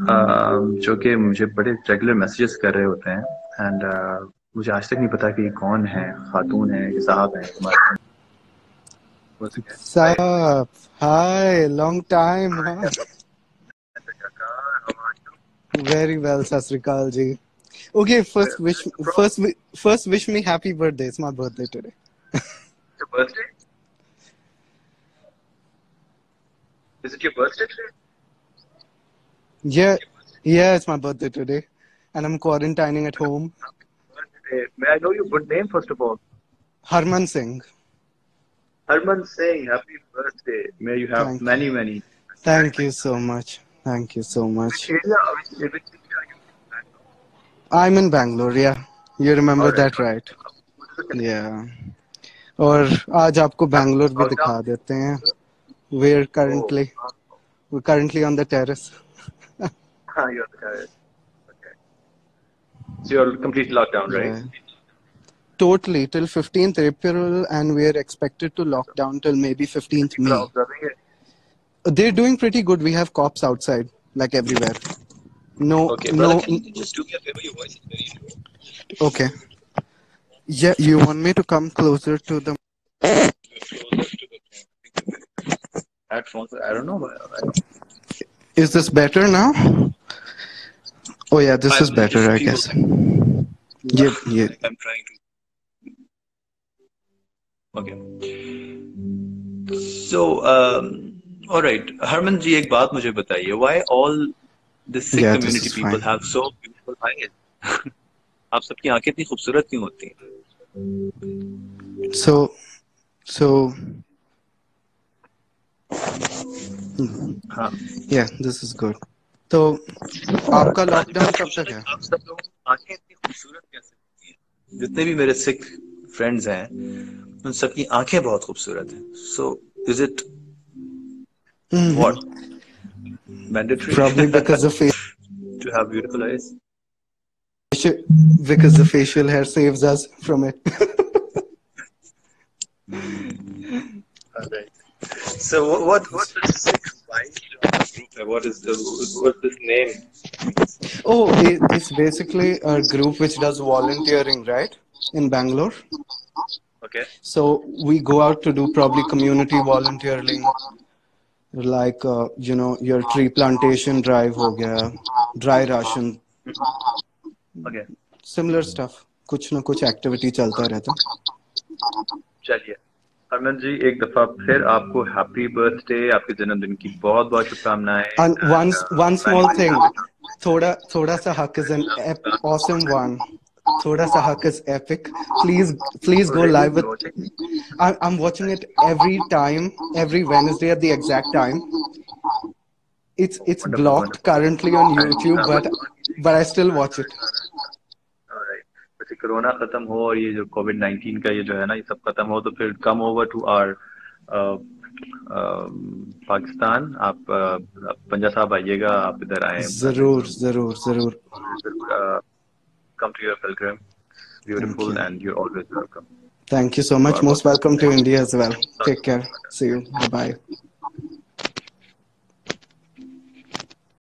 Uh, uh, जो कि मुझे बड़े रेगुलर मैसेजेस कर रहे होते हैं एंड uh, मुझे आज तक नहीं पता कि कौन है खातून है साहब है once again. Sup? Hi, Hi. long time. Huh? Very well, Sasrikal ji. Okay, first wish, first, first wish me happy birthday. It's my birthday today. your birthday? Is it your birthday today? Yeah, yeah, it's my birthday today, and I'm quarantining at home. May I know your good name first of all? Harman Singh. Harman Singh, happy birthday. May you have Thank you. many, many. Thank you so much. Thank you so much. Which area? Which, which city are you in? I'm in Bangalore. Yeah, you remember Alright. that, right? Yeah. और आज आपको बैंगलोर भी और दिखा क्या? देते हैं we're currently we're currently on the terrace Ah, you're the guy. Okay. So you're complete lockdown, right? Yeah. Totally. Till 15th April and we're expected to lock down till maybe 15th May. They're doing pretty good. We have cops outside like everywhere. No Okay, no brother, can you just do me a favor? Your voice is very low. okay. Yeah you want me to come closer to the Headphones, I don't know. I is this better now? Oh yeah this I is better I guess. yeah yeah okay so alright Harman ji एक बात मुझे बताइए why all this Sikh community people have so beautiful eyes आप सबकी aankhein itni khoobsurat kyun hoti hain so so हाँ। या this is good तो आपका लॉकडाउन कब तक है? आप सब लोग आँखें इतनी खूबसूरत कैसे होती हैं? जितने भी मेरे सिख फ्रेंड्स हैं सबकी आंखें बहुत खूबसूरत हैं. So, is it Mhm. what mandatory Probably because the facial, to have beautiful eyes? because the facial hair saves us from it. Alright. So what what what's the Sikh vibe group? है? What is the what's this name? oh, it, it's basically a group which does volunteering, right, in Bangalore. Okay. So we go out to do probably community volunteering, like uh, you know your tree plantation drive हो गया, dry ration, Okay. similar stuff. कुछ ना कुछ activity चलता रहता चलिए हरमन जी एक दफ़ा फिर आपको हैप्पी बर्थडे आपके जन्मदिन की बहुत बहुत शुभकामनाएँ one small thing, थोड़ा थोड़ा सा हक is an ep- awesome थोड़ा सा हक is epic please please go live with I am watching it every time every Wednesday at the exact time it's it's blocked currently on YouTube but but I still watch it corona खत्म हो और ये जो Covid 19 का ये जो है ना ये सब खत्म हो तो फिर come over to our Pakistan. आप पंजा साहब आइएगा आप इधर आए। ज़रूर ज़रूर ज़रूर, come to your pilgrim beautiful you. and you're always welcome Thank you so much. Most welcome to India as well. Take care. See you. Bye bye.